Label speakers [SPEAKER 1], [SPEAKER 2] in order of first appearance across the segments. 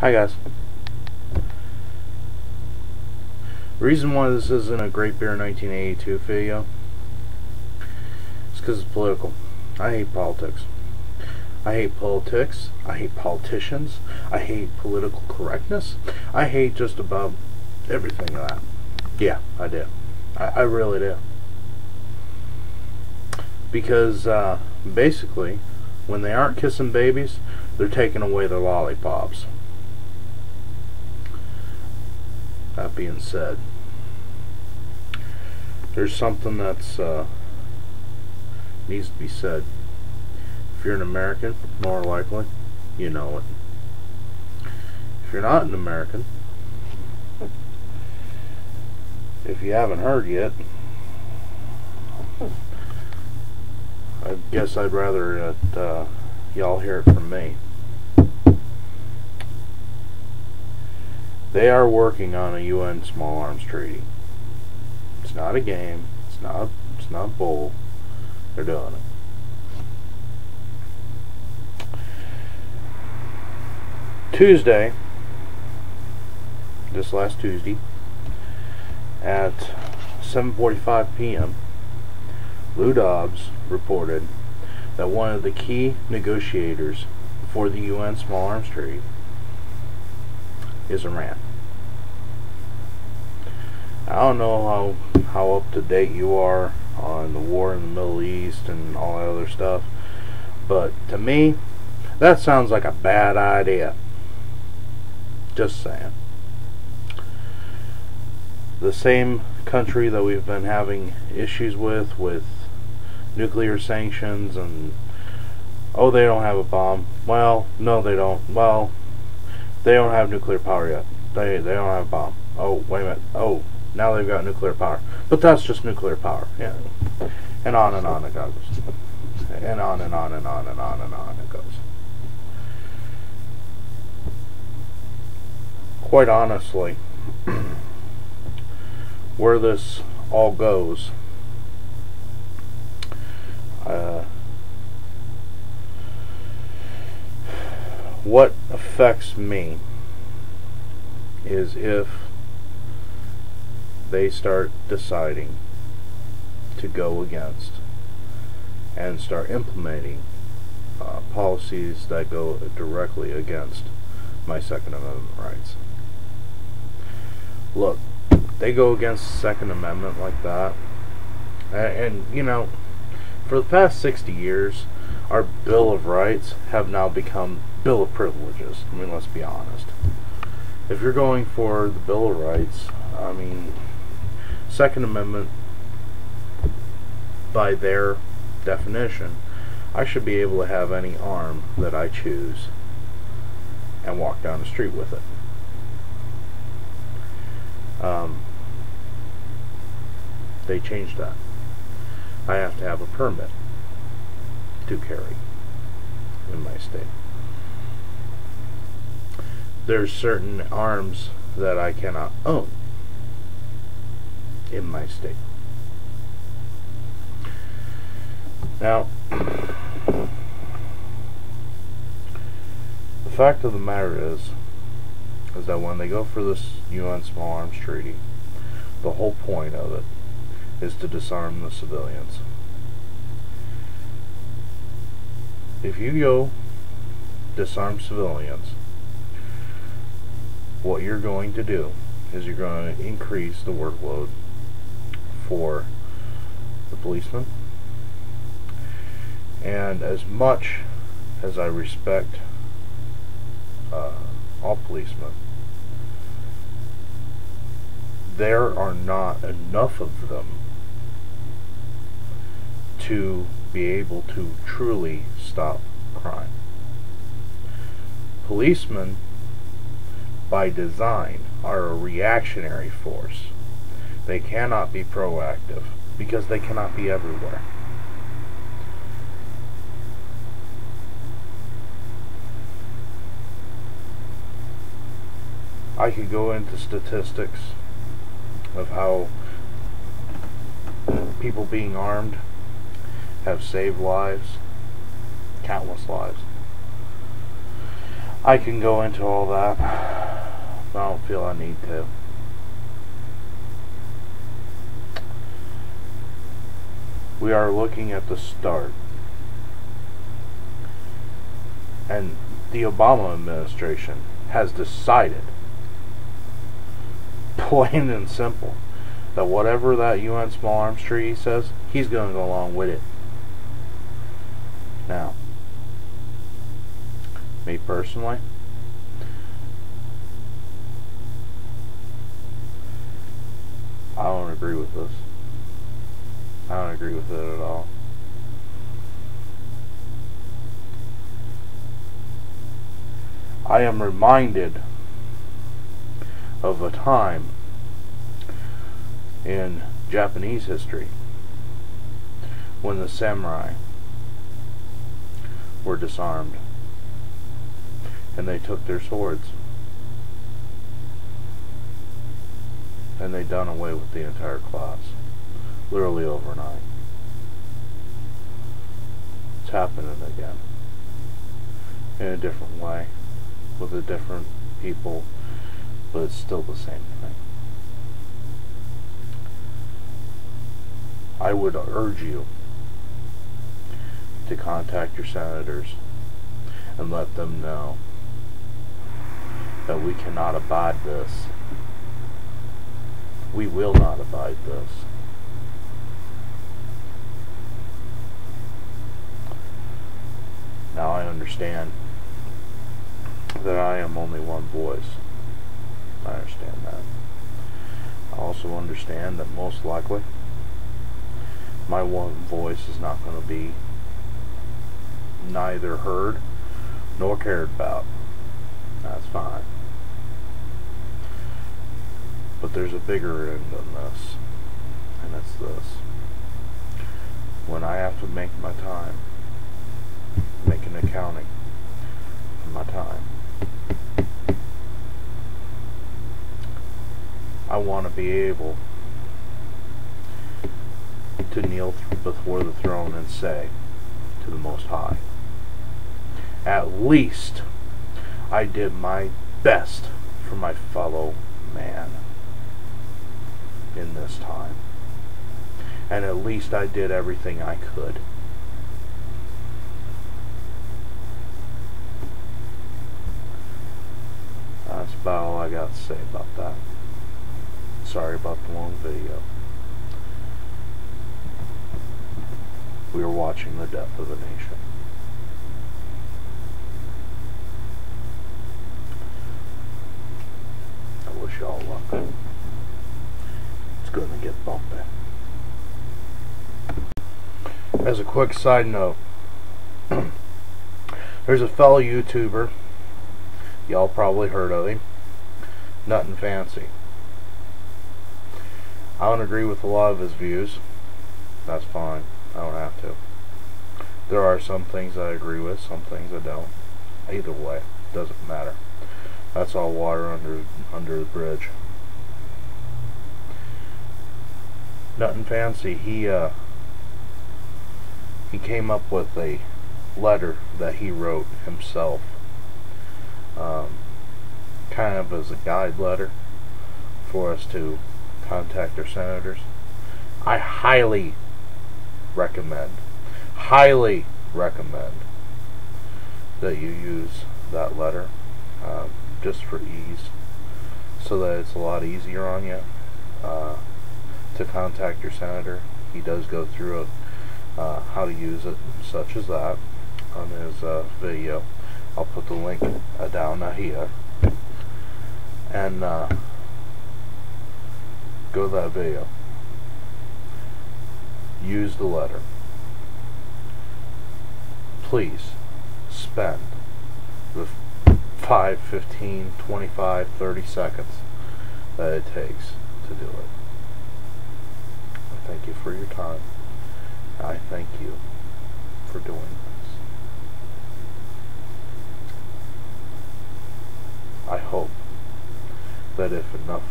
[SPEAKER 1] Hi guys. Reason why this isn't a Great Bear 1982 video is because it's political. I hate politics. I hate politics. I hate politicians. I hate political correctness. I hate just about everything of that. Yeah, I do. I, I really do. Because uh, basically, when they aren't kissing babies, they're taking away their lollipops. That being said, there's something that's uh, needs to be said. If you're an American, more likely, you know it. If you're not an American, if you haven't heard yet, I guess I'd rather that uh, y'all hear it from me. They are working on a UN small arms treaty. It's not a game. It's not. It's not bull. They're doing it. Tuesday, this last Tuesday, at 7:45 p.m., Lou Dobbs reported that one of the key negotiators for the UN Small Arms Treaty is Iran. I don't know how how up to date you are on the war in the Middle East and all that other stuff, but to me, that sounds like a bad idea. Just saying. The same country that we've been having issues with, with nuclear sanctions and oh they don't have a bomb. Well, no they don't. Well, they don't have nuclear power yet. They they don't have a bomb. Oh wait a minute. Oh now they've got nuclear power. But that's just nuclear power. Yeah. And on and on it goes. And on and on and on and on and on it goes. Quite honestly, where this all goes, uh, what affects me is if they start deciding to go against and start implementing uh, policies that go directly against my Second Amendment rights. Look, they go against the Second Amendment like that, and, and you know, for the past 60 years, our Bill of Rights have now become Bill of Privileges. I mean, let's be honest. If you're going for the Bill of Rights, I mean, Second Amendment, by their definition, I should be able to have any arm that I choose and walk down the street with it. Um, they changed that. I have to have a permit to carry in my state. There's certain arms that I cannot own in my state. Now, the fact of the matter is, is that when they go for this UN Small Arms Treaty, the whole point of it is to disarm the civilians. If you go disarm civilians, what you're going to do is you're going to increase the workload for the policemen. And as much as I respect uh, all policemen, there are not enough of them to be able to truly stop crime. Policemen, by design, are a reactionary force. They cannot be proactive because they cannot be everywhere. I could go into statistics of how people being armed have saved lives, countless lives. I can go into all that, but I don't feel I need to. We are looking at the start. And the Obama administration has decided, plain and simple, that whatever that UN Small Arms Treaty says, he's going to go along with it. Now, me personally, I don't agree with this. I don't agree with it at all. I am reminded of a time in Japanese history when the samurai were disarmed and they took their swords and they done away with the entire class literally overnight. It's happening again. In a different way. With a different people. But it's still the same thing. I would urge you to contact your senators and let them know that we cannot abide this. We will not abide this. Now I understand that I am only one voice. I understand that. I also understand that most likely my one voice is not going to be neither heard nor cared about. That's fine. But there's a bigger end than this, and it's this. When I have to make my time, an accounting for my time, I want to be able to kneel before the throne and say to the Most High, at least I did my best for my fellow man in this time. And at least I did everything I could. That's about all I got to say about that. Sorry about the long video. We are watching the death of a nation. I wish y'all luck. It's going to get bumpy. As a quick side note, there's a fellow YouTuber, y'all probably heard of him, Nutnfancy. I don't agree with a lot of his views. That's fine. I don't have to. There are some things I agree with, some things I don't. Either way, doesn't matter. That's all water under under the bridge. Nutnfancy. He uh he came up with a letter that he wrote himself, um, kind of as a guide letter for us to contact our senators. I highly recommend, highly recommend that you use that letter um, just for ease so that it's a lot easier on you uh, to contact your senator. He does go through it, uh, how to use it, such as that, on his uh, video. I'll put the link down here. And uh, go to that video use the letter. Please spend the 5, 15, 25, 30 seconds that it takes to do it. I thank you for your time. I thank you for doing this. I hope that if enough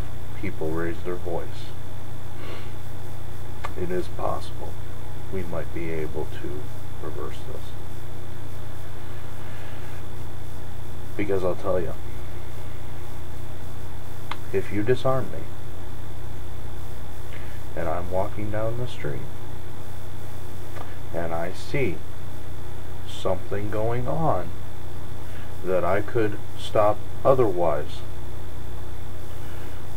[SPEAKER 1] people raise their voice it is possible we might be able to reverse this. Because I'll tell you, if you disarm me, and I'm walking down the street, and I see something going on that I could stop otherwise,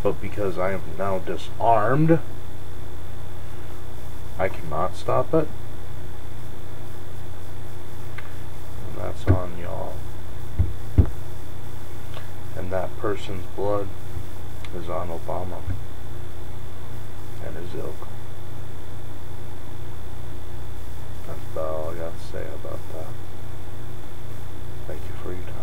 [SPEAKER 1] but because I am now disarmed, I cannot stop it. And that's on y'all. And that person's blood is on Obama and his ilk. That's about all I got to say about that. Thank you for your time.